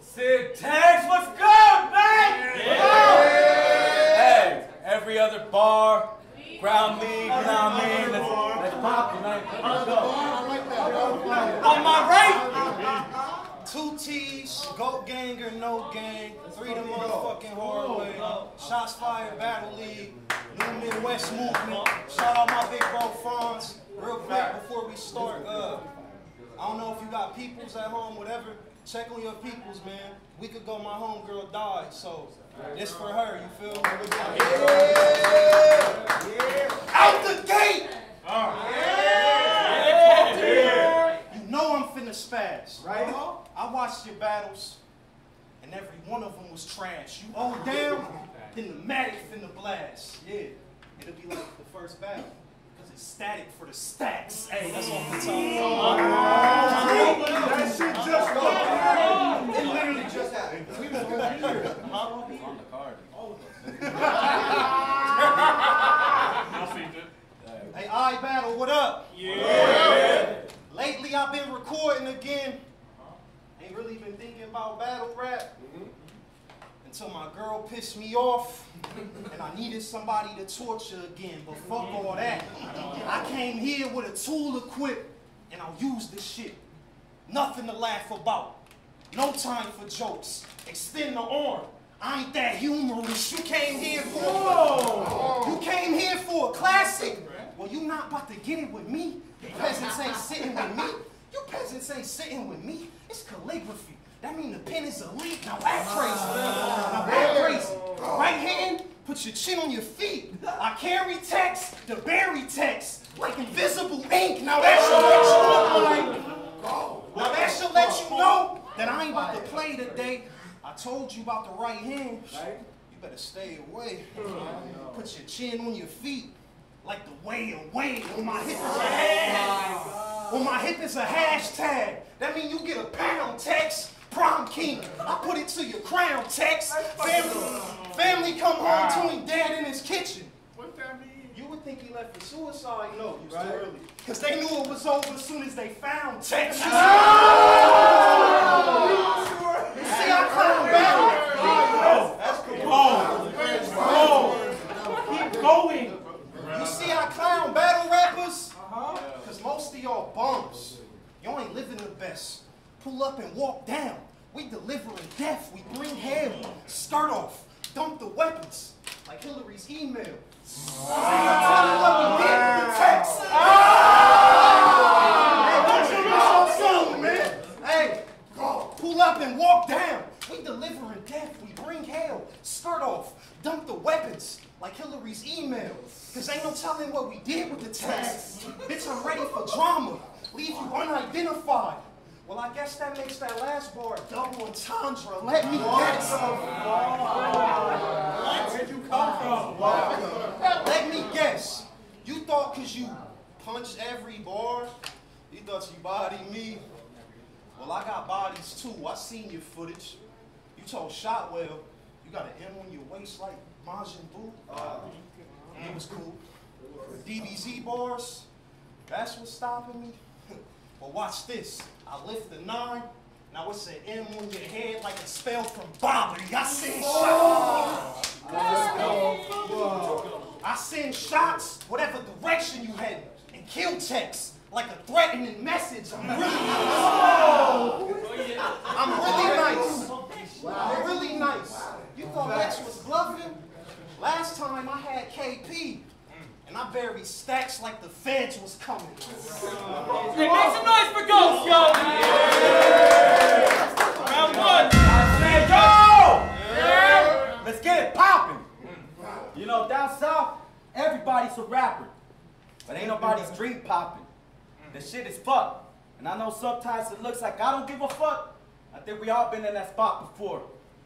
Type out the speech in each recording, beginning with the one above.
Sid Tags, what's good, man? Hey, every other bar, ground league, you know what I mean? Let's, let's pop man. Let's go. On my right, Two T's, Goat Gang or No Gang, three the motherfucking hard way. Shotz Fired, Battle League, New Midwest Movement. Shout out my big bro Fonz. Real quick before we start, uh, I don't know if you got peoples at home, whatever. Check on your peoples, man. We could go, my homegirl died, so it's for her, you feel me? Out the gate! Yeah. Yeah. You know I'm finna spaz, right? Uh-huh. I watched your battles, and every one of them was trash. You owe down, then the Matic finna blast. Yeah, it'll be like the first battle. Cause it's static for the stacks. Hey, that's off the top. That shit just happened. It literally just happened. On the card. Hey, I battle, what up? Yeah. Lately I've been recording again. Ain't really been thinking about battle rap. Until my girl pissed me off and I needed somebody to torture again. But fuck all that. I came here with a tool equipped and I'll use this shit. Nothing to laugh about. No time for jokes. Extend the arm. I ain't that humorous. You came here for You came here for a classic. Well, you not about to get it with me. You peasants ain't sitting with me. You peasants ain't sitting with me. It's calligraphy. That mean the pen is elite. Now act crazy. Now act crazy. Oh. Right hand, put your chin on your feet. I carry text, the berry text, like invisible ink. Now that should let you know. Oh. Now that should let you know that I ain't about to play today. I told you about the right hand. You better stay away. Put your chin on your feet, like the way away. On my hip is a hashtag. On my hip is a hashtag. That mean you get a pound text. Prom king. I put it to your crown text. Family, family come home to him dead in his kitchen. What that mean? You would think he left for suicide. No, you was too early. Because they knew it was over as soon as they found Texas. You see how clown battle? That's Keep going. You see how clown battle rappers? Uh-huh. Because most of y'all bums. Y'all ain't living the best. Pull up and walk down. We delivering death. We bring hell. Start off. Dump the weapons. Like Hillary's email. Text. Hey. Pull up and walk down. We delivering death. We bring hell. Start off. Dump the weapons. Like Hillary's email. Cause ain't no telling what we did with the text. Bitch, I'm ready for drama. Leave you unidentified. Well, I guess that makes that last bar double entendre. Let me guess. Where'd you come from? Let me guess. You thought cause you punched every bar, you thought you bodied me. Well, I got bodies too. I seen your footage. You told Shotwell you got an M on your waist like Majin Buu. Uh-huh. It was cool. The DBZ bars, that's what's stopping me. But watch this. I lift the nine. Now it's an M on your head like a spell from Bobby. I send shots. I send shots, whatever direction you head, and kill text like a threatening message. I'm really nice. I'm really nice. I'm really nice. You thought Lex was bluffing? Last time I had KP, and I buried stacks like the feds was coming. hey, make some noise for Ghostt, yo. Round one. Say go! Let's get it popping. You know, down south, everybody's a rapper. But ain't nobody's dream popping. The shit is fucked. And I know sometimes it looks like I don't give a fuck. I think we all been in that spot before.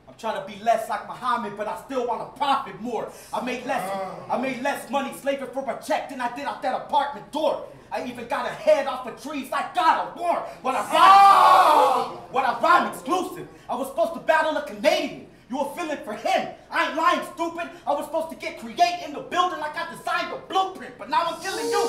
I'm trying to be less like Muhammad, but I still want to profit more. I made less, I made less money slaving for a check than I did out that apartment door. I even got a head off of trees. I got a war. What I rhyme, ah! when I rhyme exclusive, I was supposed to battle a Canadian. You were feeling for him. I ain't lying, stupid. I was supposed to get create in the building like I designed the blueprint, but now I'm killing you.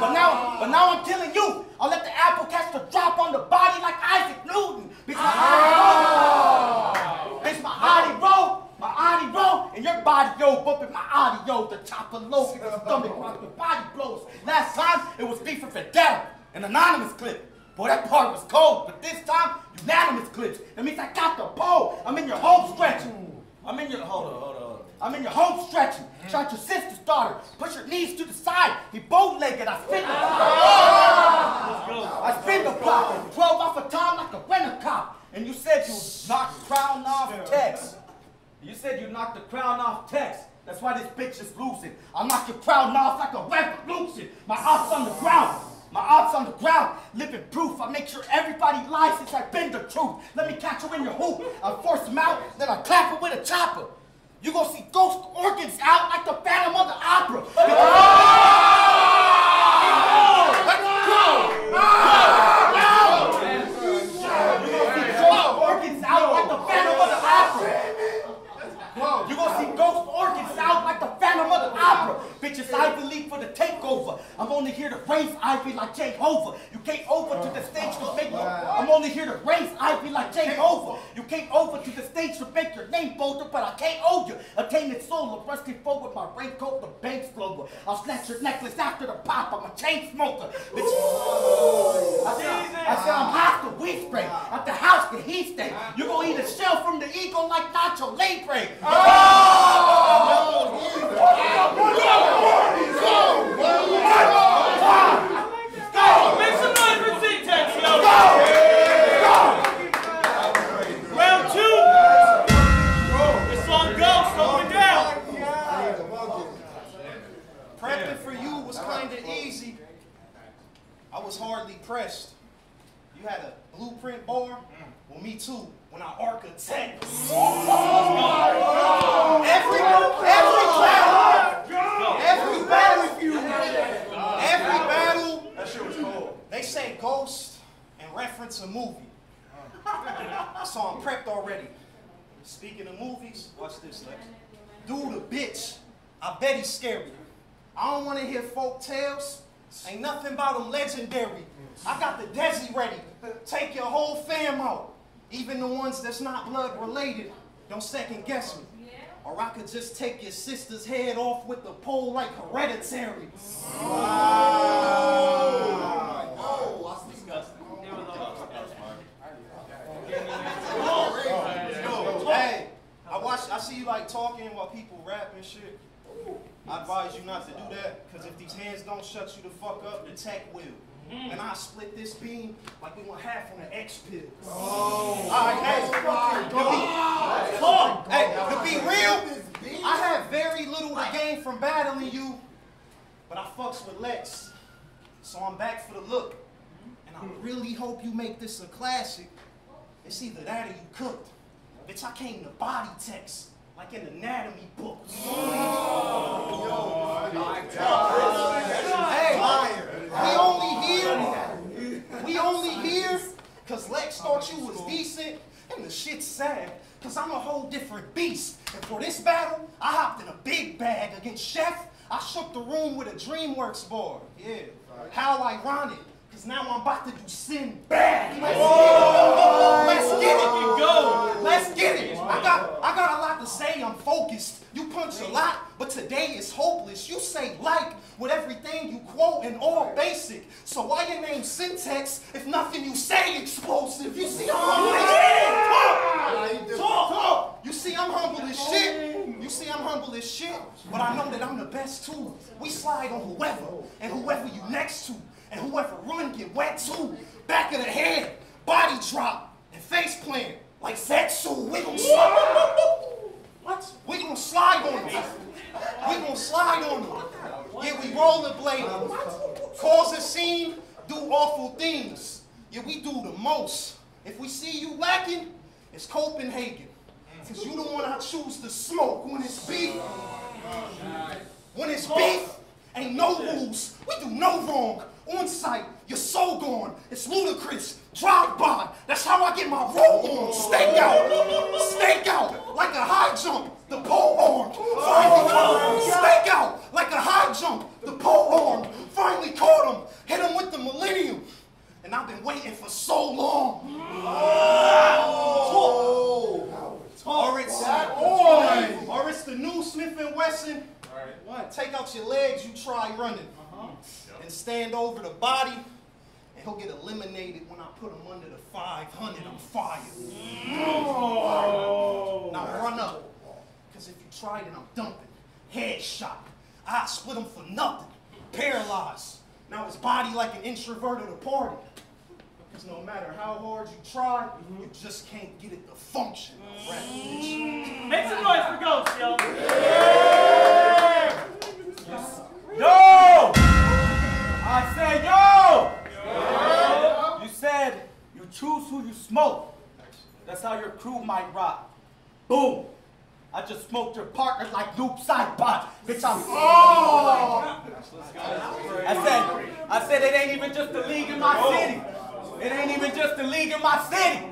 But now, but now I'm killing you. I'll let the apple catch the drop on the body like Isaac Newton. Bitch, my roll. Bitch, my Adi roll. My roll. And your body, yo, bumping my audio. The chopper low, in the stomach, the body blows. Last time, it was beef for Fidel, an anonymous clip. Boy, that part was cold, but this time, unanimous clips. That means I got the pole. I'm in your home stretch. I'm in your, hold on, hold on, hold on. I'm in your home stretch. Shot your sister's daughter. Push your knees to the side. He bow-legged. I spin the I spin the block. 12 off a time like a rent cop. And you said you knocked the crown off Tex. You said you knocked the crown off Tex. That's why this bitch is losing. I'll knock your crown off like a revolution. My ops on the ground. My ops on the ground, living proof. I make sure everybody lies since I bend the truth. Let me catch you in your hoop. I force him out, then I clap it with a chopper. You gonna see ghost organs out like the Phantom of the Opera. Oh! You gonna see ghost organs out like the Phantom of the Opera. You gonna see ghost organs out like the Opera. Bitches, Ivy League for the takeover. I'm only here to raise Ivy like Jehovah. You came over to the stage to make I'm only here to raise Ivy like Jehovah. You came over to the stage to make your name bolder, but I can't owe you. Attainment soul, a rusty with my raincoat, the bank's blower. I'll snatch your necklace after the pop. I'm a chain smoker. Bitch. I said, I I'm hostile, weed spray. At the house, the heat stay. You're gonna eat a shell from the eagle like Nacho Libre. Make too. When I architect. Every, every battle, every battle, every battle, That shit was cold. they say ghost and reference a movie. So I'm prepped already. Speaking of movies, watch this, Lex. Dude, a bitch. I bet he's scary. I don't want to hear folk tales. Ain't nothing about him legendary. I got the Desi ready. Take your whole fam out. Even the ones that's not blood related. Don't second guess me. Or I could just take your sister's head off with the pole like hereditary. Oh, hey, I watch. I see you like talking while people rap and shit. I advise you not to do that, because if these hands don't shut you the fuck up, the tech will. Mm. And I split this beam like we want half on the X pill. Oh. All right, hey, to be, hey, to be real, I have very little to gain from battling you, but I fucks with Lex, so I'm back for the look. And I really hope you make this a classic. It's either that or you cooked. Bitch, I came to body text, like in anatomy books. Hey, we only here, we only here, cause Lex thought you was decent, and the shit's sad, cause I'm a whole different beast. And for this battle, I hopped in a big bag against Chef. I shook the room with a DreamWorks board. Yeah. How ironic, cause now I'm about to do sin bad. Let's get it. Go! Let's get it. I got I got a lot to say. I'm focused. You punch a lot, but today is hopeless. You say like with everything you quote and all basic. So why your name Syntex if nothing you say explosive? You see I'm humble as shit. Talk, talk, talk. You see I'm humble as shit. You see I'm humble as shit. But I know that I'm the best too. We slide on whoever and whoever you next to. And whoever run get wet too. Back of the head, body drop, and face plant. Like Zetsu, we gon' slide. What? We gon' slide on them. We gon' slide on them. Yeah, we rollerblade. Cause a scene, do awful things. Yeah, we do the most. If we see you lacking, it's Copenhagen. Cause you the one I choose to smoke when it's beef. When it's beef, ain't no rules. We do no wrong on site, your soul gone. It's ludicrous. Drive by. That's how I get my roll on. Stake out. Stake out. Like a high jump. The pole arm. Finally caught him. Stake out. Like a high jump. The pole arm. Finally caught him. Hit him with the millennium. And I've been waiting for so long. Oh. Or it's, or it's the new Smith & Wesson one, take out your legs, you try running. Uh-huh. And stand over the body, and he'll get eliminated when I put him under the 500. I'm fired. Now run up. Because if you try it, I'm dumping. Headshot. I split him for nothing. Paralyzed. Now his body like an introvert at a party. Because no matter how hard you try, mm-hmm. you just can't get it to function. Rat bitch. Make some noise for Ghostt, yo. Yo! I said yo! You said you choose who you smoke. That's how your crew might rock. Boom! I just smoked your partner like Noob Saibot. Bitch, I'm. Oh! I said, I said it ain't even just the league in my city. It ain't even just the league in my city.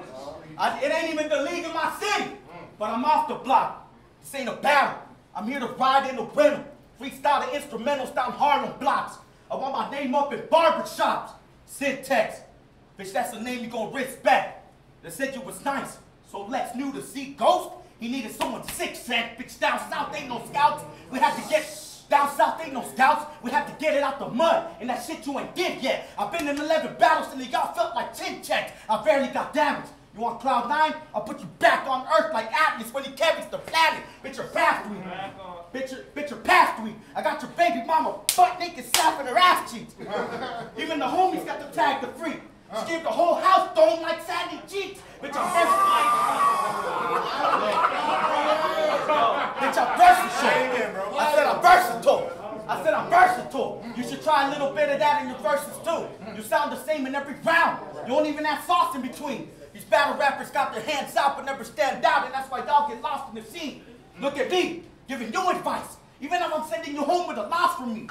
I, it ain't even the league in my city. But I'm off the block. This ain't a battle. I'm here to ride in the winter. Freestyle the instrumentals down Harlem blocks. I want my name up in barber shops. Syntex. Bitch, that's the name you gonna respect. They said you was nice. So Lex knew to see Ghostt. He needed someone sick sack. Bitch, down south ain't no scouts. We have to get down south ain't no scouts. We have to get it out the mud. And that shit you ain't did yet. I've been in 11 battles and y'all felt like chin checks. I barely got damaged. You want cloud nine? I'll put you back on Earth like Atlas when he carries the planet. Bitch, you're week. Bitch, you're, bitch, past week. I got your baby mama butt naked slapping her ass cheeks. Even the homies got the tag to free. She gave the whole house dome like Sandy cheeks. Bitch, I'm Bitch, I'm versatile. I said I'm versatile. I said I'm versatile. You should try a little bit of that in your verses too. You sound the same in every round. You don't even have sauce in between. These battle rappers got their hands out but never stand out, and that's why y'all get lost in the scene. Look at me, giving you advice, even if I'm sending you home with a loss from me.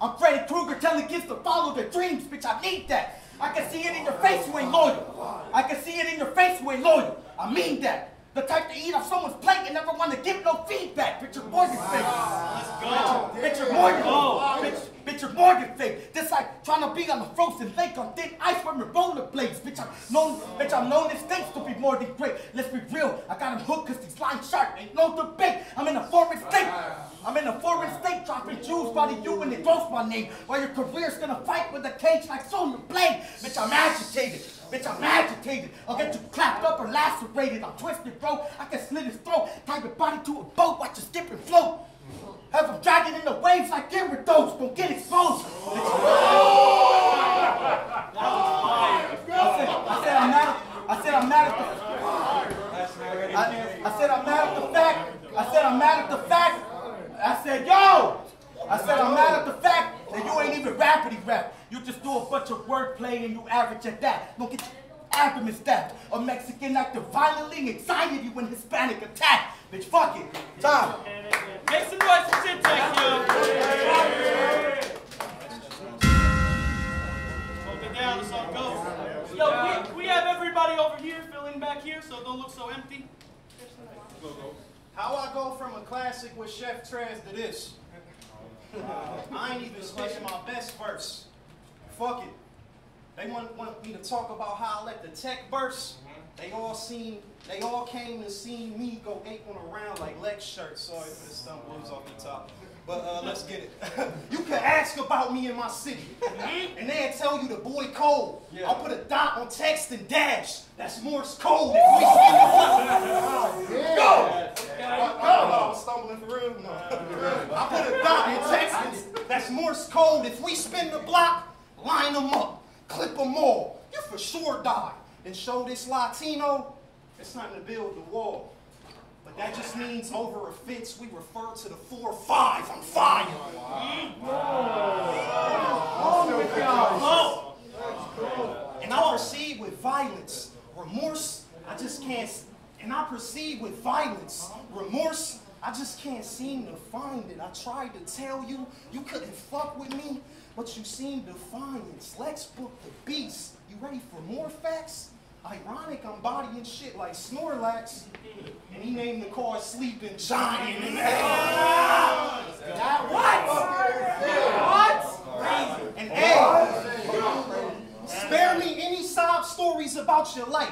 I'm Freddy Krueger telling kids to follow their dreams, bitch. I need that. I can see it in your face, you ain't loyal. I can see it in your face, you ain't loyal. I mean that. The type to eat off someone's plate and never want to give no feedback. Bitch, you're Morgan fake. Let's go. Bitch, you're Morgan. Bitch, bitch, you're Morgan fake. This like trying to be on a frozen lake on thin ice with my rollerblades. Bitch, I'm known, bitch, I'm known this things to be more than great. Let's be real. I got him hooked cause these lines sharp. Ain't no debate. I'm in a foreign state. I'm in a foreign state dropping jewels by the you and it grows my name. While your career's gonna fight with a cage like solar blade. Bitch, I'm agitated. Bitch, I'm agitated. I'll get you clapped up or lacerated. I'm twisted, bro. I can slit his throat. Tie your body to a boat, watch you skip and float. Have him dragging in the waves like Gyarados. Don't get exposed. I said, I said I'm mad. I said I'm mad at the. I, I said I'm mad at the fact. I said I'm mad at the fact. I said, yo. I said I'm mad at the fact that you ain't even rapidy rap. You just do a bunch of wordplay and you average at that. Don't get your abdomen stabbed. A Mexican actor violently anxiety when Hispanic attack. Bitch, fuck it. Time. Make some noise for Syntex, yo. Down, all Ghostt. Yo, we, we have everybody over here filling back here, so don't look so empty. How I go from a classic with Chef Trez to this? I ain't even spitting my best verse. Fuck it. They want, want me to talk about how I let the tech burst. They all seen, they all came and seen me go ape on a round like Lex shirt. Sorry for the stump blues off the top. But uh, let's get it. you can ask about me in my city, and they'll tell you the boy cold. I'll put a dot on text and dash. That's Morse code. If we spin the block. Go! Go! I'm stumbling for real. No. I put a dot in text. and That's Morse code. If we spin the block, line them up, clip them all. You for sure die. Then show this Latino. It's time to build the wall. But that just means over a fits, we refer to the 4-5 on fire. And I proceed with violence. Remorse, I just can't, and I proceed with violence. Remorse, I just can't seem to find it. I tried to tell you, you couldn't fuck with me, but you seem defiance. Let's book the beast. You ready for more facts? Ironic, I'm bodying shit like Snorlax. And he named the car Sleeping Giant. That what? What? And hey, spare me any sob stories about your life.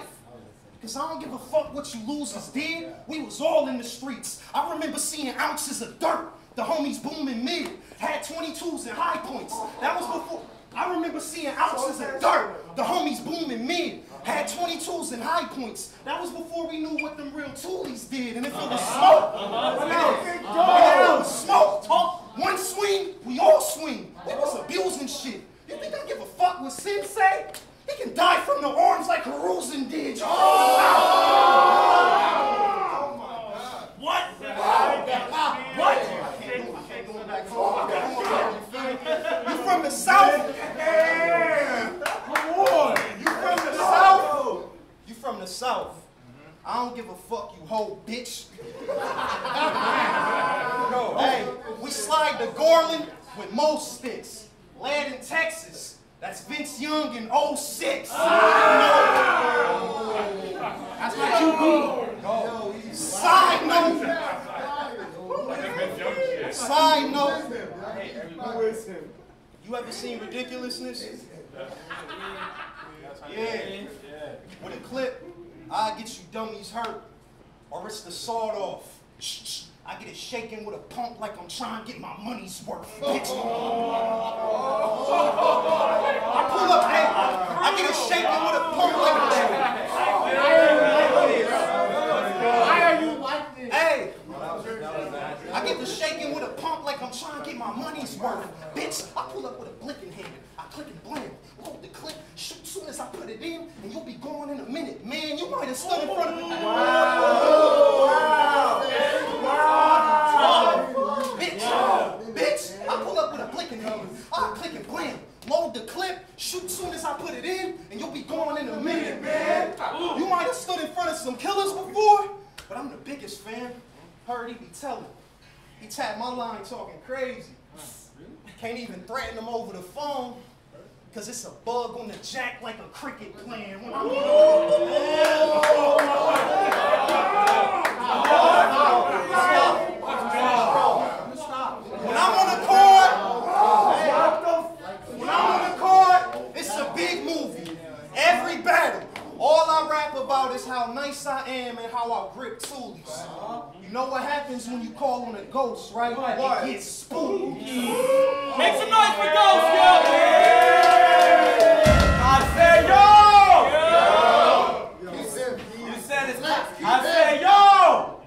Cause I don't give a fuck what you losers did. We was all in the streets. I remember seeing ounces of dirt. The homies booming mid had 22s and high points. That was before. I remember seeing ounces of dirt. The homies booming mid had 22s and high points. That was before we knew what them real toolies did. And if it was uh-huh. smoke, uh-huh. yeah, if it was smoke, one swing, we all swing. We was abusing shit. You think I give a fuck what Sin say? He can die from the arms like Haruzan did. You oh. oh What? What? Oh, you from the south? Come on. You from the south? You from the south? I don't give a fuck, you whole bitch. hey, we slide to Garland with most sticks. Land in Texas. That's Vince Young in 06. Ah! That's what you be. Side note. Side note. Who is him? You ever seen ridiculousness? Yeah. With a clip, I get you dummies hurt, or it's the sawed off. I get it shaking with a pump like I'm trying to get my money's worth, bitch. I pull up, hey, I get it shaking with a pump like I'm are you like this? Hey! I get the shaking with a pump like I'm trying to get my money's worth. Bitch, I pull up with a blick in hand. I click and blam. Load the clip, shoot soon as I put it in, and you'll be gone in a minute. Man, you might have stood in front of me. Bitch, bitch, I pull up with a blick in hand. I click and blam. Load the clip, shoot soon as I put it in, and you'll be gone in a minute, man. You might have stood in front of some killers before, but I'm the biggest fan. Heard he be telling. He tapped my line talking crazy. Can't even threaten him over the phone. Cause it's a bug on the jack like a cricket playing. When I'm When I'm on the court, when I'm on the court, it's a big movie. Every battle. All I rap about is how nice I am and how I grip toolies. You know what happens when you call on a ghost, right? It gets spooky. Make some noise for Ghostt, yo! I said yo! You said You said it's I said yo!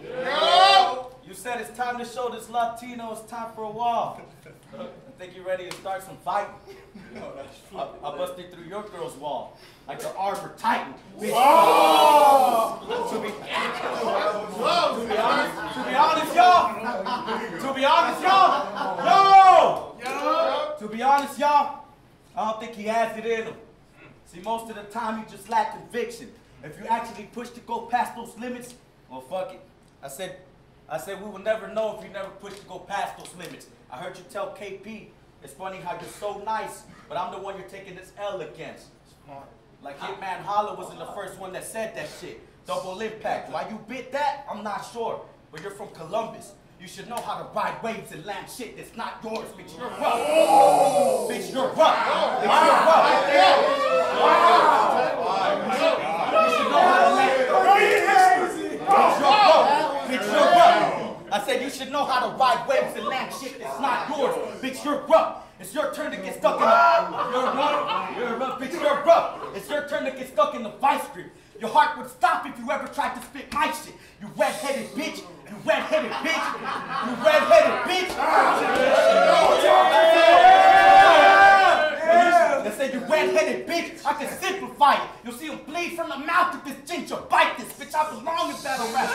You said it's time to show this Latino it's time for a while. I think you're ready to start some fighting. I, I busted through your girl's wall like the Armored Titan. bitch. Oh! To be, to be honest, to be honest, y'all. To be honest, y'all. Yo! To be honest, y'all, I don't think he has it in him. See, most of the time you just lack conviction. If you actually push to go past those limits, well, fuck it. I said, I said we will never know if you never push to go past those limits. I heard you tell KP, it's funny how you're so nice, but I'm the one you're taking this L against. Like Hitman Holla wasn't the first one that said that shit. Double impact. Why you bit that? I'm not sure. But you're from Columbus. You should know how to ride waves and land shit that's not yours, bitch. You're rough. Bitch, you're rough. Bitch, you're rough. You should know how to land. Bitch, you're rough. Bitch, you're rough. I said you should know how to ride waves and land shit that's not yours. Bitch, you're rough. It's your turn to get stuck in the. You're rough. You're rough. Bitch, you're rough. It's your turn to get stuck in the vice grip. Your heart would stop if you ever tried to spit my shit. You red-headed bitch. You red-headed bitch. You red-headed bitch. They said you red-headed bitch. I can simplify it. You'll see him bleed from the mouth if this ginger bite this. Bitch, I belong in battle rap.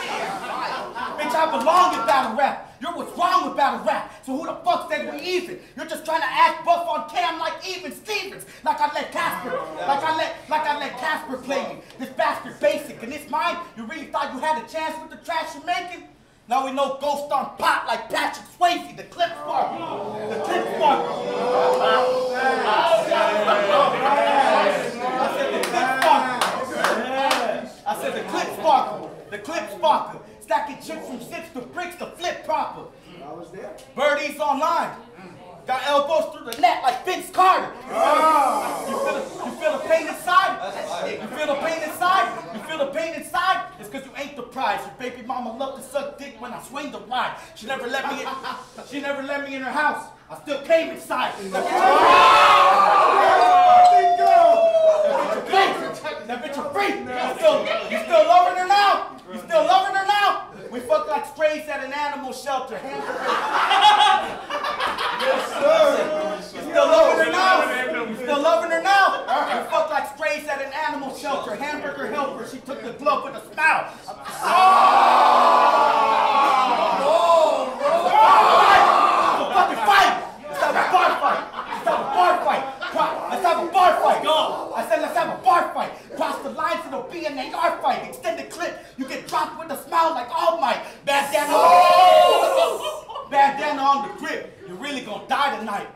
Bitch, I belong in battle rap. You're what's wrong with battle rap. So who the fuck said we even? You're just trying to act buff on cam like even Stevens. Like I let Casper, like I let, like I let Casper play me. This bastard basic and this mine. You really thought you had a chance with the trash you're making? Now we know ghost on pot like Patrick Swayze, the clip spark. The clip spark. I said the clip spark. I said the clip sparkle. The clip sparkle. Stacking chips from sips to bricks to flip proper. I was there. Birdies online. Got elbows through the net like Vince Carter. You feel the, you feel the pain inside? You feel the pain inside? You feel the pain inside? It's because you ain't the prize. Your baby mama loved to suck dick when I swing the ride. She never let me in. She never let me in her house. I still came inside. That bitch a freak. You still, you still loving her now? You still loving her now? We fuck like strays at an animal shelter. Hamburger. You still loving her now? You still loving her now? We fuck like strays at an animal shelter. Hamburger helper. She took the glove with a smile. Let's fucking fight! Let's have a bar fight! Let's have a bar fight! Let's have a bar fight! Go! I said let's have a bar fight! Cross the lines, it'll be an AR fight! Extended clip, you get dropped with a smile like oh All Might! Bandana on Bandana on the grip, you're really gonna die tonight!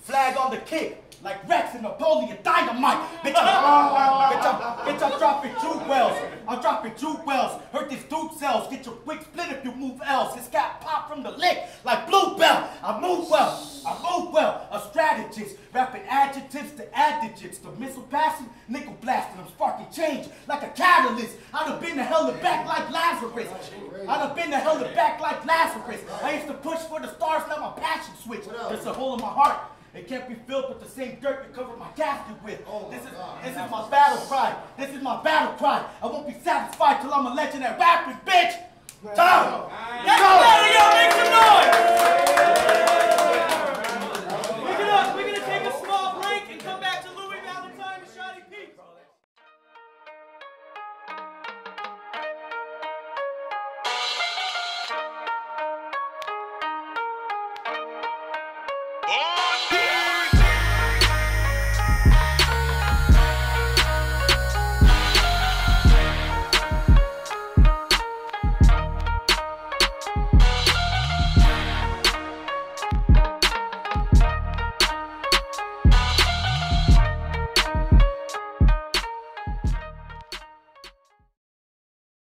Flag on the kick, like Rex and Napoleon Dynamite! Bitch, I'm, bitch, I'm, bitch, I'm dropping juke wells! I'm dropping juke wells! Hurt this dude cells, get your wig split if you move else! It's got pop from the lick like Bluebell! I move well, I move well, a strategist, rapping adjectives to adjectives, the missile passing, nickel blasting, I'm sparking change like a catalyst. I'd have been the hell of back like Lazarus. I'd have been the hell of back like Lazarus. I used to push for the stars, now my passion switch. There's a hole in my heart. It can't be filled with the same dirt that covered my casket with. Oh this is God, this is my battle cry. This is my battle cry. I won't be satisfied till I'm a legendary rapper, bitch. Tell